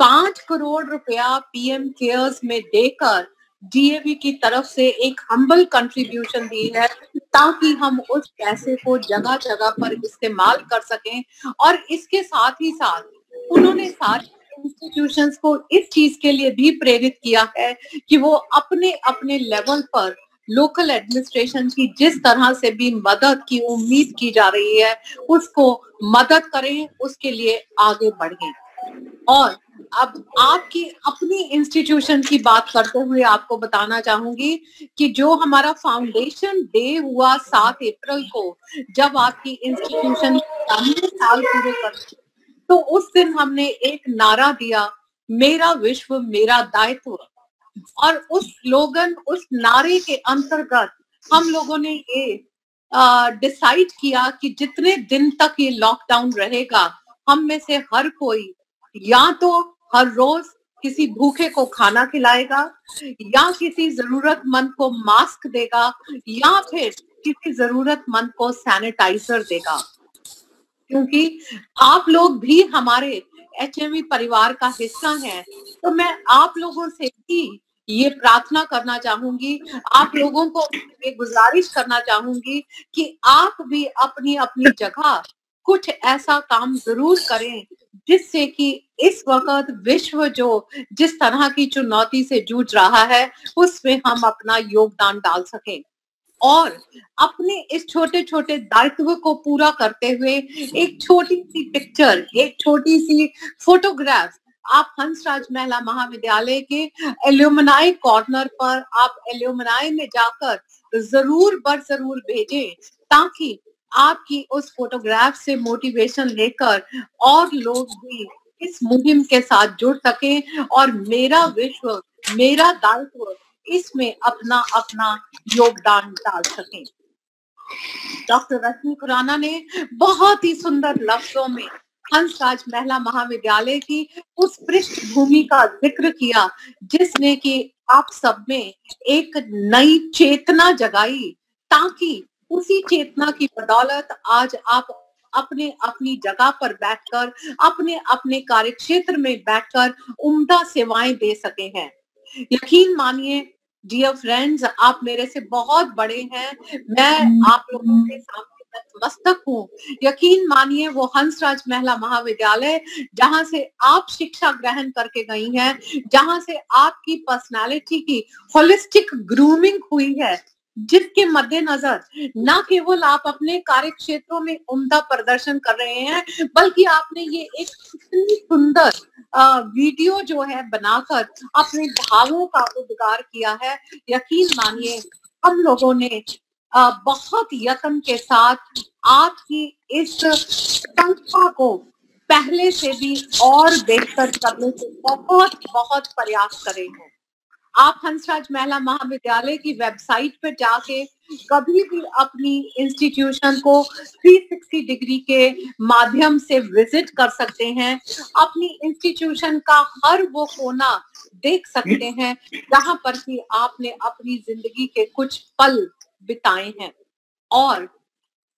पाँच करोड़ रुपया पीएम केयर्स में देकर डीएवी की तरफ़ से एक हम्बल कंट्रीब्यूशन दी है, ताकि हम उस पैसे को जगह जगह पर इस्तेमाल कर सकें। और इसके साथ ही साथ उन्होंने सारे इंस्टीट्यूशंस को इस चीज़ के लिए भी प्रेरित किया है कि वो अपने अपने लेवल पर लोकल एडमिनिस्ट्रेशन की जिस तरह से भी मदद की, उम्मीद की जा रही है, उसको मदद करें, उसके लिए आगे बढ़ें। और अब आपकी अपनी इंस्टीट्यूशन की बात करते हुए आपको बताना चाहूँगी कि जो हमारा फाउंडेशन डे हुआ सात अप्रैल को, जब आपकी इंस्टीट्यूशन साल पूरे कर तो उस दिन हमने एक नारा दिया, मेरा विश्व, मेरा दायित्व। और उस स्लोगन, उस नारे के अंतर्गत हम लोगों ने ये डिसाइड किया कि जितने दिन तक ये लॉकडाउन रहेगा, हम में से हर कोई या तो हर रोज किसी भूखे को खाना खिलाएगा, या किसी जरूरतमंद को मास्क देगा, या फिर किसी जरूरतमंद को सैनिटाइजर देगा। क्योंकि आप लोग भी हमारे एच परिवार का हिस्सा हैं तो मैं आप लोगों से भी ये प्रार्थना करना चाहूँगी, आप लोगों को ये गुजारिश करना चाहूँगी कि आप भी अपनी अपनी जगह कुछ ऐसा काम ज़रूर करें, जिससे कि इस वक्त विश्व जो जिस तरह की चुनौती से जूझ रहा है, उसमें हम अपना योगदान डाल सकें। और अपने इस छोटे छोटे दायित्व को पूरा करते हुए एक छोटी सी पिक्चर एक छोटी सी फोटोग्राफ आप हंसराज महिला महाविद्यालय के एल्यूमनाई कॉर्नर पर आप एल्यूमनाई में जाकर ज़रूर बर ज़रूर भेजें ताकि आपकी उस फोटोग्राफ से मोटिवेशन लेकर और लोग भी इस मुहिम के साथ जुड़ सके और मेरा विश्व, मेरा दायित्व इसमें अपना अपना योगदान डाल सके। डॉक्टर रश्मि खुराना ने बहुत ही सुंदर लफ्जों में हंसराज महिला महाविद्यालय की उस पृष्ठभूमि का ज़िक्र किया, जिसने कि आप सब में एक नई चेतना जगाई, ताकि उसी चेतना की बदौलत आज आप अपने अपनी जगह पर बैठकर अपने अपने कार्य क्षेत्र में बैठकर उम्दा सेवाएँ दे सके हैं। यकीन मानिए डियर फ्रेंड्स आप मेरे से बहुत बड़े हैं। मैं आप लोगों के सामने मस्तक हूँ। यकीन मानिए वो हंसराज महिला महाविद्यालय जहाँ से आप शिक्षा ग्रहण करके गई हैं जहाँ से आपकी पर्सनालिटी की होलिस्टिक ग्रूमिंग हुई है। जिसके मद्देनजर न केवल आप अपने कार्य क्षेत्रों में उम्दा प्रदर्शन कर रहे हैं, बल्कि आपने ये एक इतनी सुंदर वीडियो जो है बनाकर अपने भावों का उद्गार किया है। यकीन मानिए, हम लोगों ने बहुत यत्न के साथ आपकी इस संस्था को पहले से भी और बेहतर करने के बहुत बहुत प्रयास करे हैं। आप हंसराज महिला महाविद्यालय की वेबसाइट पर जाके कभी भी अपनी इंस्टीट्यूशन को 360 डिग्री के माध्यम से विज़िट कर सकते हैं। अपनी इंस्टीट्यूशन का हर वो कोना देख सकते हैं जहाँ पर कि आपने अपनी ज़िंदगी के कुछ पल बिताए हैं। और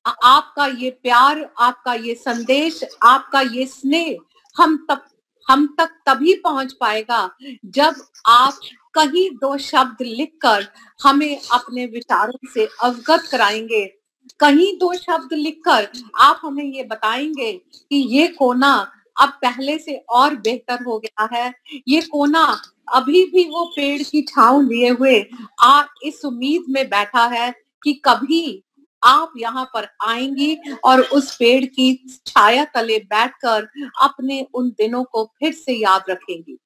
आपका ये प्यार, आपका ये संदेश, आपका ये स्नेह हम तब, हम तक तभी पहुँच पाएगा जब आप कहीं दो शब्द लिखकर हमें अपने विचारों से अवगत कराएँगे। कहीं दो शब्द लिखकर आप हमें ये बताएँगे कि ये कोना अब पहले से और बेहतर हो गया है। ये कोना अभी भी वो पेड़ की छाव लिए हुए आ इस उम्मीद में बैठा है कि कभी आप यहाँ पर आएँगी और उस पेड़ की छाया तले बैठकर अपने उन दिनों को फिर से याद रखेंगी।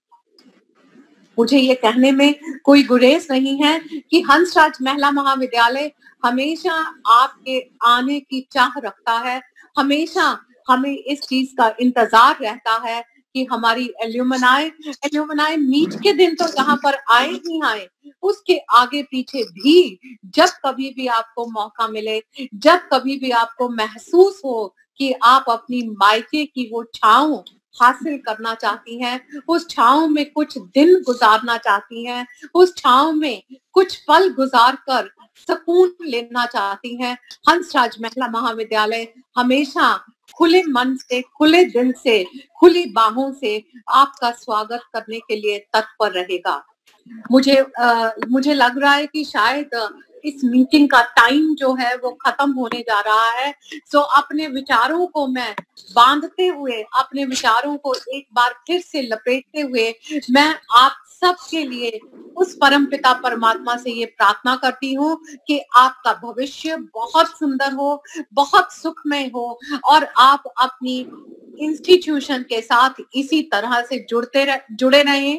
मुझे ये कहने में कोई गुरेज नहीं है कि हंसराज महिला महाविद्यालय हमेशा आपके आने की चाह रखता है, हमेशा हमें इस चीज़ का इंतज़ार रहता है कि हमारी एल्यूमनाय एल्यूमनाय मीट के दिन तो यहाँ पर आए ही आए, उसके आगे पीछे भी जब कभी भी आपको मौका मिले, जब कभी भी आपको महसूस हो कि आप अपनी मायके की वो छांव हासिल करना चाहती हैं उस छांव में कुछ दिन गुजारना चाहती हैं उस छांव में कुछ पल गुजार कर सुकून लेना चाहती हैं। हंसराज महिला महाविद्यालय हमेशा खुले मन से खुले दिल से खुली बाहों से आपका स्वागत करने के लिए तत्पर रहेगा। मुझे अ, मुझे लग रहा है कि शायद इस मीटिंग का टाइम जो है वो खत्म होने जा रहा है। सो अपने विचारों को मैं बांधते हुए, अपने विचारों को एक बार फिर से लपेटते हुए मैं आप सबके लिए उस परम पिता परमात्मा से ये प्रार्थना करती हूँ कि आपका भविष्य बहुत सुंदर हो, बहुत सुखमय हो और आप अपनी इंस्टीट्यूशन के साथ इसी तरह से जुड़ते रह, जुड़े रहे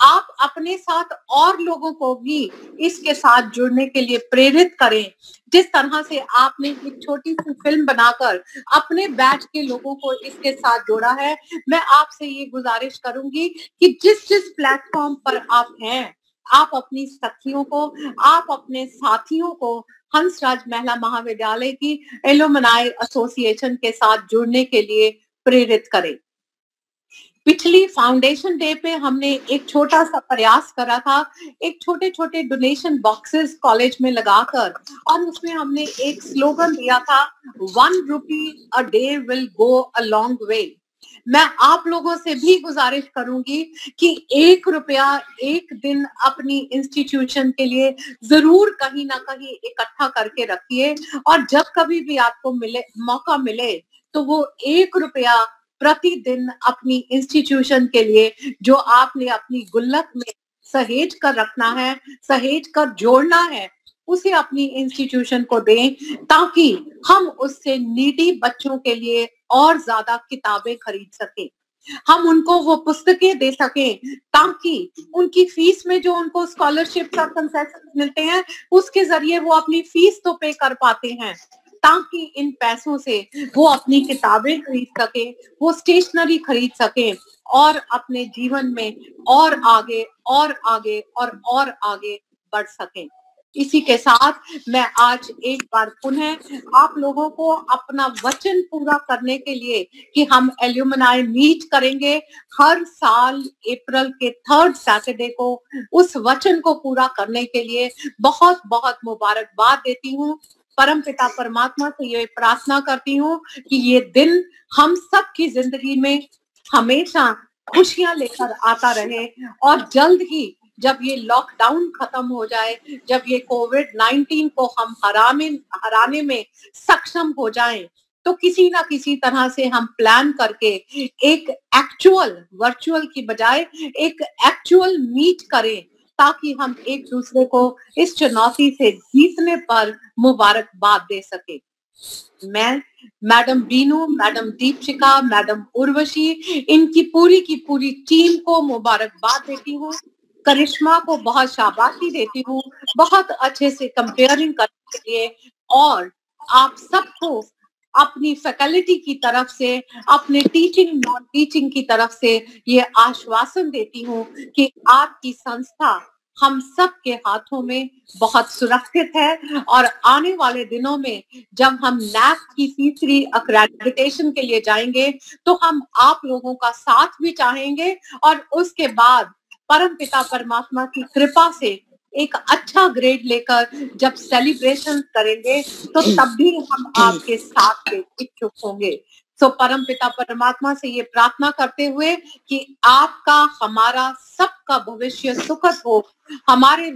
आप अपने साथ और लोगों को भी इसके साथ जुड़ने के लिए प्रेरित करें। जिस तरह से आपने एक छोटी सी फ़िल्म बनाकर अपने बैच के लोगों को इसके साथ जोड़ा है मैं आपसे ये गुजारिश करूँगी कि जिस जिस प्लेटफॉर्म पर आप हैं आप अपनी सखियों को आप अपने साथियों को हंसराज महिला महाविद्यालय की एलोमनाई एसोसिएशन के साथ जुड़ने के लिए प्रेरित करें। पिछली फाउंडेशन डे पे हमने एक छोटा सा प्रयास करा था, एक छोटे छोटे डोनेशन बॉक्सेस कॉलेज में लगाकर, और उसमें हमने एक स्लोगन दिया था one rupee a day will go a long way मैं आप लोगों से भी गुजारिश करूँगी कि एक रुपया एक दिन अपनी इंस्टीट्यूशन के लिए ज़रूर कहीं ना कहीं इकट्ठा करके रखिए, और जब कभी भी आपको मिले, मौका मिले तो वो एक रुपया प्रतिदिन अपनी इंस्टीट्यूशन के लिए जो आपने अपनी गुल्लक में सहेज कर रखना है, सहेज कर जोड़ना है, उसे अपनी इंस्टीट्यूशन को दें ताकि हम उससे नीडी बच्चों के लिए और ज़्यादा किताबें खरीद सकें। हम उनको वो पुस्तकें दे सकें ताकि उनकी फ़ीस में जो उनको स्कॉलरशिप का कंसेशन मिलते हैं, उसके ज़रिए वो अपनी फ़ीस तो पे कर पाते हैं। ताकि इन पैसों से वो अपनी किताबें खरीद सके, वो स्टेशनरी खरीद सके और अपने जीवन में और आगे और आगे, और और आगे बढ़ सकें। इसी के साथ मैं आज एक बार पुनः आप लोगों को अपना वचन पूरा करने के लिए कि हम एल्यूमनाई मीट करेंगे हर साल अप्रैल के थर्ड सैटरडे को, उस वचन को पूरा करने के लिए बहुत बहुत मुबारकबाद देती हूँ। परम पिता परमात्मा से ये प्रार्थना करती हूँ कि ये दिन हम सब की ज़िंदगी में हमेशा खुशियाँ लेकर आता रहे और जल्द ही जब ये लॉकडाउन खत्म हो जाए, जब ये कोविड 19 को हम हराने हराने में सक्षम हो जाएँ तो किसी ना किसी तरह से हम प्लान करके एक एक्चुअल वर्चुअल की बजाय एक एक्चुअल मीट करें। ताकि हम एक दूसरे को इस चुनौती से जीतने पर मुबारकबाद दे सके। मैं, madam Binu, madam Deepshikha madam Urvashi, इनकी पूरी की पूरी टीम को मुबारकबाद देती हूँ। करिश्मा को बहुत शाबाशी देती हूँ। बहुत अच्छे से कंपेयरिंग करने के लिए और आप सबको अपनी फैकल्टी की तरफ़ से, अपने टीचिंग नॉन टीचिंग की तरफ़ से ये आश्वासन देती हूँ कि आपकी संस्था हम सब के हाथों में बहुत सुरक्षित है और आने वाले दिनों में जब हम नैक की तीसरी अक्रेडिटेशन के लिए जाएँगे तो हम आप लोगों का साथ भी चाहेंगे और उसके बाद परम पिता परमात्मा की कृपा से एक अच्छा ग्रेड लेकर जब सेलिब्रेशन करेंगे तो तब भी हम आपके साथ के इच्छुक होंगे। तो परम पिता परमात्मा से ये प्रार्थना करते हुए कि आपका हमारा सबका भविष्य सुखद हो हमारे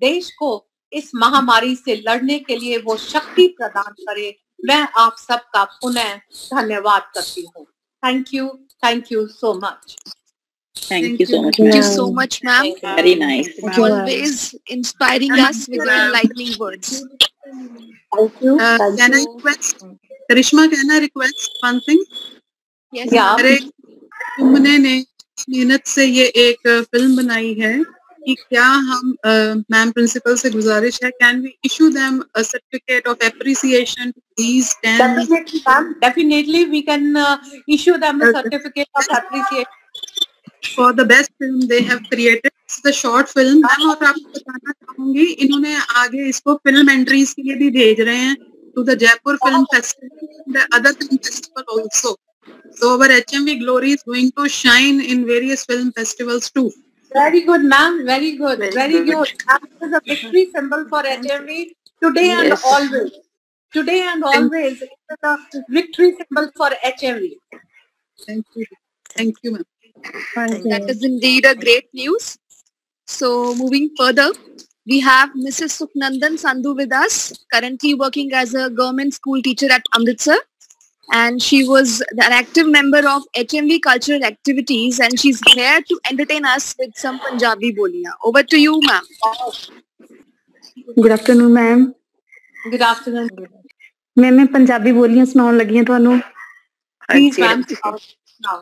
देश को इस महामारी से लड़ने के लिए वो शक्ति प्रदान करे मैं आप सबका पुनः धन्यवाद करती हूँ thank you thank you so much Thank, Thank you so much. Thank you so much, ma'am. Very nice. Always inspiring us with your enlightening words. Thank you. Uh, Thank can you. I request, Karishma can I request one thing अरे तुमने ने मेहनत से ये एक film बनाई है कि क्या हम मैम प्रिंसिपल से गुजारिश है? Can we issue them a certificate of appreciation please can definitely we can issue them a certificate of appreciation for the best film they have created the short film ma'am और आपको बताना चाहूँगी इन्होंने आगे इसको फ़िल्म एंट्रीज के लिए भी भेज रहे हैं to the Jaipur Film oh. Festival and the other film festival also. So our HMV glory is going to shine in various film festivals too. Very good, ma'am. Very good. Very, good. That is a victory symbol for HMV today yes. and always. Today and always it is a victory symbol for HMV. Thank you. Thank you, ma'am. That is indeed a great news. So moving further, we have Mrs. Sukhnandan Sandhu with us, currently working as a government school teacher at Amritsar. And she was an active member of HMV cultural activities and she's here to entertain us with some Punjabi boliyan. Over to you, ma'am. Good afternoon ma'am Good afternoon. ਮੈਂ ਮੈਂ ਪੰਜਾਬੀ ਬੋਲੀਆਂ ਸੁਣਾਉਣ ਲੱਗੀ ਹਾਂ ਤੁਹਾਨੂੰ Please, ਹਾਂਜੀ, ma'am. ਹਾਂਜੀ। Now.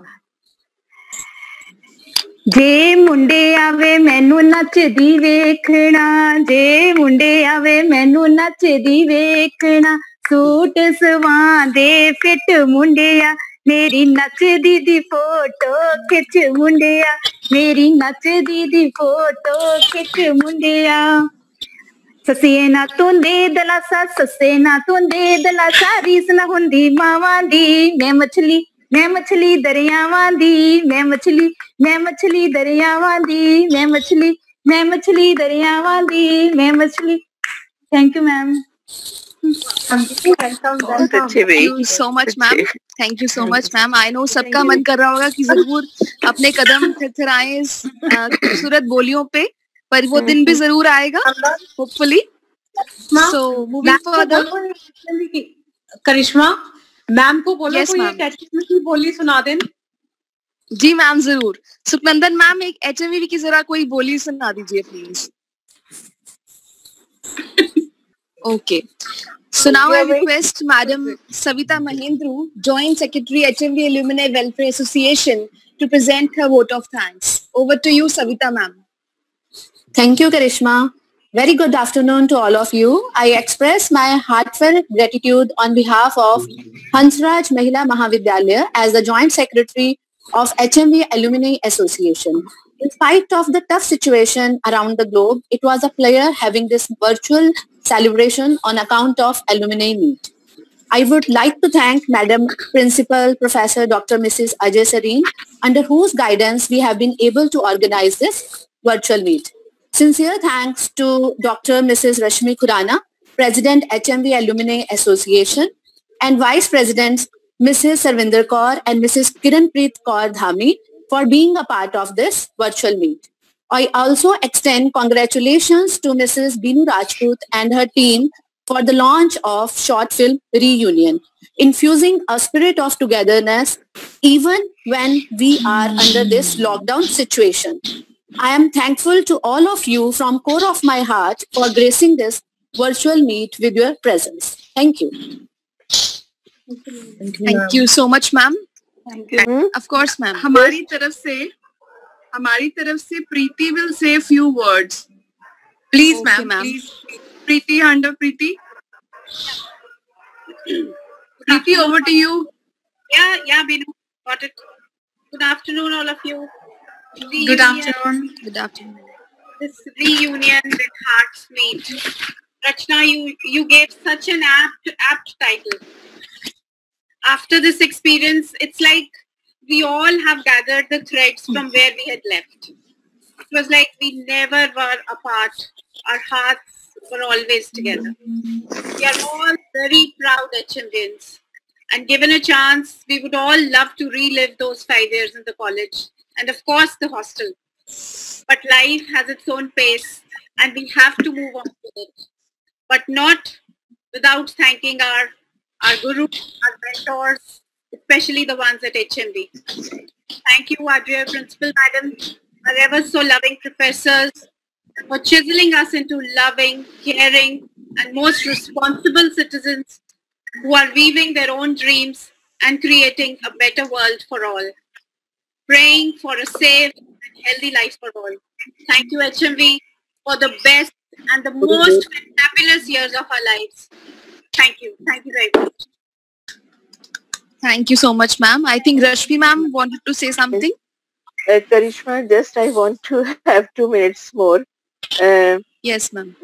ਜੇ ਮੁੰਡੇ ਆਵੇ ਮੈਨੂੰ ਨੱਚਦੀ ਵੇਖਣਾ, ਜੇ ਮੁੰਡੇ ਆਵੇ ਮੈਨੂੰ ਨੱਚਦੀ ਵੇਖਣਾ, ਸੂਟ ਸਵਾਂ ਦੇ ਫਿੱਟ ਮੁੰਡਿਆ, ਮੇਰੀ ਨੱਚਦੀ ਦੀ ਫੋਟੋ ਖਿੱਚ ਮੁੰਡਿਆ, ਮੇਰੀ ਨੱਚਦੀ ਦੀ ਫੋਟੋ ਖਿੱਚ ਮੁੰਡਿਆ। ਸਸੀਏ ਨਾ ਤੁੰਦੇ ਦਲਾਸਾ, ਸੱਸੇ ਨਾ ਤੁੰਦੇ ਦਲਾਸਾ, ਰੀਸ ਨਾ ਹੁੰਦੀ ਮਾਵਾਂ ਦੀ, ਮੈਂ ਮਛਲੀ ਮੈਂ ਮਛਲੀ ਦਰਿਆਵਾਂ ਦੀ, ਮੈਂ ਮਛਲੀ मैं मछली दरिया वाली मैं मछली मैं मछली दरिया वाली मैं मछली। Thank you ma'am so much ma'am thank you so much ma'am I know सबका मन कर रहा होगा कि ज़रूर अपने कदम थरथराए इस खूबसूरत बोलियों पे पर वो दिन भी ज़रूर आएगा hopefully so moving further Karishma ma'am को बोलो yes, कोई बोली सुना दें। जी मैम ज़रूर। सुखनंदन मैम एक एच की जरा कोई बोली सुना दीजिए प्लीज़ ओके सुनाओ I request madam Savita Mahendra joint secretary H M welfare association to present her vote of thanks over to you Savita ma'am thank you Karishma very good afternoon to all of you I express my heartfelt gratitude on behalf of Hansraj Mahila Mahavidyalaya as the joint secretary of HMV Alumni Association. In spite of the tough situation around the globe, it was a pleasure having this virtual celebration on account of alumni meet. I would like to thank Madam Principal Professor Dr. Mrs. Ajay Sareen, under whose guidance we have been able to organize this virtual meet. Sincere thanks to Dr. Mrs. Rashmi Kurana, President HMV Alumni Association, and Vice Presidents Mrs. Sarvinder Kaur and Mrs. Kiranpreet Kaur Dhami for being a part of this virtual meet. I also extend congratulations to Mrs. Binu Rajput and her team for the launch of short film Reunion, infusing a spirit of togetherness even when we are under this lockdown situation. I am thankful to all of you from core of my heart for gracing this virtual meet with your presence. Thank you. Thank you so much, ma'am. Thank you. Of course, ma'am. हमारी तरफ से हमारी तरफ से प्रीति will say few words. Please, Okay, ma'am. ma'am. Please. Preeti, hand up, Preeti. Preeti, over to you. Yeah, yeah, Binu. Got it. Good afternoon, all of you. Good Reunion. afternoon. Good afternoon. This reunion with Hearts Meet. Rachna, you, you gave such an apt, apt title. After this experience, it's like we all have gathered the threads from where we had left. It was like we never were apart. Our hearts were always together. We are all very proud HMDians. And given a chance, we would all love to relive those five years in the college and of course the hostel. But life has its own pace and we have to move on with it. But not without thanking our, our gurus, our mentors, especially the ones at HMD. Thank you, our dear Principal Madam, our ever so loving professors, for chiseling us into loving, caring, and most responsible citizens who are weaving their own dreams and creating a better world for all. Praying for a safe and healthy life for all. Thank you, HMV, for the best and the most fabulous years of our lives. Thank you. Thank you very much. Thank you so much, ma'am. I think Rashmi ma'am wanted to say something. Uh, Karishma, just I want to have two minutes more. Uh, yes, ma'am.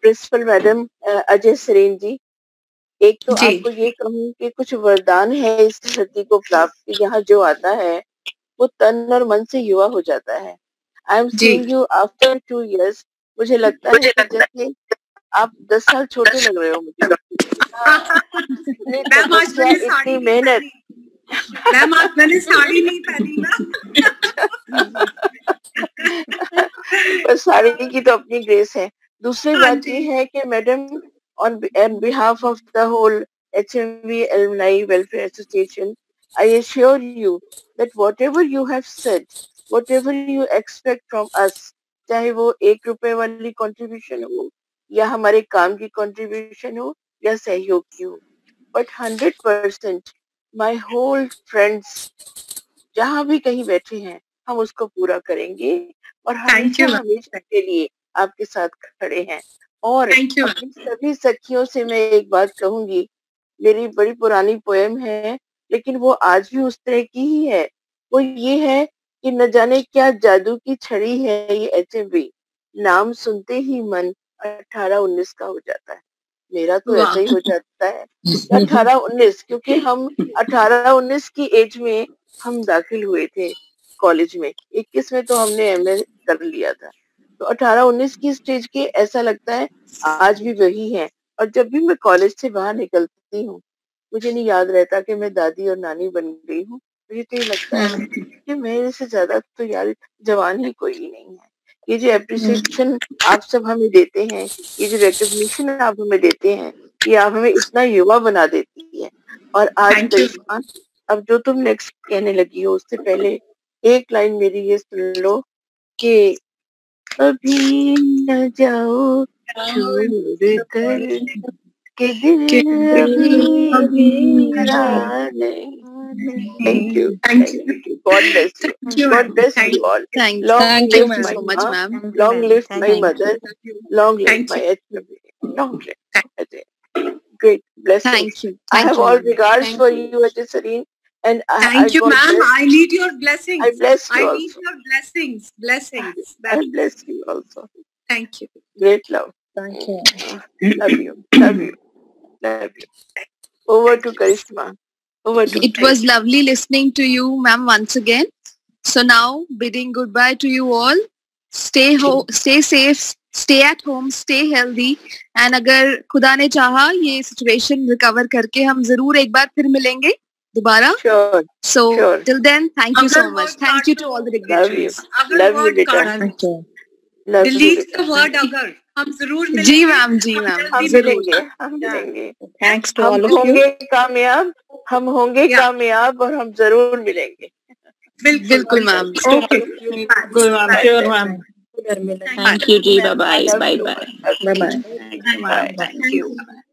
Principal madam Ajay Sareen ji एक तो आपको ये कहूँ कि कुछ वरदान है इस धरती को प्राप्त यहाँ जो आता है वो तन और मन से युवा हो जाता है I am. Seeing you after two years मुझे लगता मुझे है कि जैसे आप दस साल छोटे लग रहे हो मुझे मैम आज मैंने साड़ी इतनी मेहनत। मैम आज मैंने साड़ी नहीं पहनी ना। बस साड़ी की तो अपनी ग्रेस है। दूसरी हाँ बात ये है कि madam on behalf of the whole H M HMV Alumni Welfare Association, I assure you that whatever you have said, whatever you expect from us, चाहे वो एक रुपए वाली कंट्रीब्यूशन हो या हमारे काम की कंट्रीब्यूशन हो या सहयोग की but hundred percent my whole friends जहाँ भी कहीं बैठे हैं हम उसको पूरा करेंगे और हमेशा हमेशा के लिए आपके साथ खड़े हैं। और सभी सखियों से मैं एक बात कहूँगी मेरी बड़ी पुरानी पोएम है लेकिन वो आज भी उस तरह की ही है। वो ये है कि न जाने क्या जादू की छड़ी है ये एच नाम सुनते ही मन अठारह उन्नीस का हो जाता है। मेरा तो ऐसा ही हो जाता है। अठारह उन्नीस क्योंकि हम अठारह उन्नीस की एज में हम दाखिल हुए थे कॉलेज में। इक्कीस में तो हमने एमए कर लिया था। तो अठारह उन्नीस की स्टेज के ऐसा लगता है आज भी वही है। और जब भी मैं कॉलेज से बाहर निकलती हूँ मुझे नहीं याद रहता कि मैं दादी और नानी बन गई हूँ। मुझे तो ये लगता है। कि मेरे से ज़्यादा तो यार जवान ही कोई नहीं है। ये जो अप्रिसिएशन आप सब हमें देते हैं ये जो रिकग्निशन आप हमें देते हैं ये आप हमें इतना युवा बना देती है। और आज अब जो तुम नेक्स्ट कहने लगी हो उससे पहले एक लाइन मेरी ये सुन लो कि अभी न जाओ छोड़ कर के दिल अभी अभी नहीं। Thank you. Thank you. God bless you. God bless you all. Thank Long Thank you so much, ma'am. Long live my Thank mother. Long live my HW. Long live. Great blessings. Thank you. I have you, all regards Thank for you, Ajay Serene. And I, I Thank you, ma'am. I need your blessings. I bless you I also. need your blessings. Blessings. I bless you also. Thank you. Great love. Thank you. Ah, love you. Love you. Love you. Over to Karishma. Over to It was lovely listening to you, ma'am, once again. So now, bidding goodbye to you all. Stay ho- stay safe, stay at home, stay healthy. And अगर खुदा ने चाहा ये situation recover करके हम जरूर एक बार फिर मिलेंगे दोबारा. Sure. So Sure. till then, thank you so अगर much. word Thank you to all the Love you. dignitaries. अगर Love you, word बेटा. काट Thank you. Love you, delete. The word अगर हम ज़रूर मिलेंगे। जी मैम जी मैम। हम मिलेंगे हम मिलेंगे। थैंक्स टू हम all of you. होंगे कामयाब हम होंगे कामयाब और हम ज़रूर मिलेंगे। बिल्कुल बिल्कुल ma'am. Okay Good, ma'am sure ma'am Thank you, Ji. Bye bye thank Bye you. bye. Love